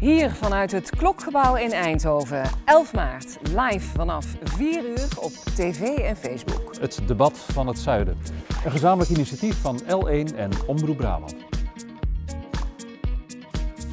Hier vanuit het Klokgebouw in Eindhoven. 11 maart, live vanaf 4 uur op tv en Facebook. Het debat van het zuiden. Een gezamenlijk initiatief van L1 en Omroep Brabant.